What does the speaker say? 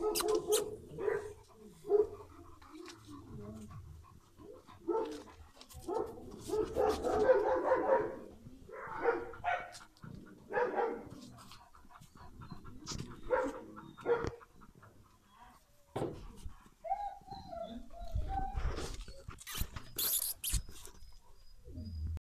Woo-hoo-hoo!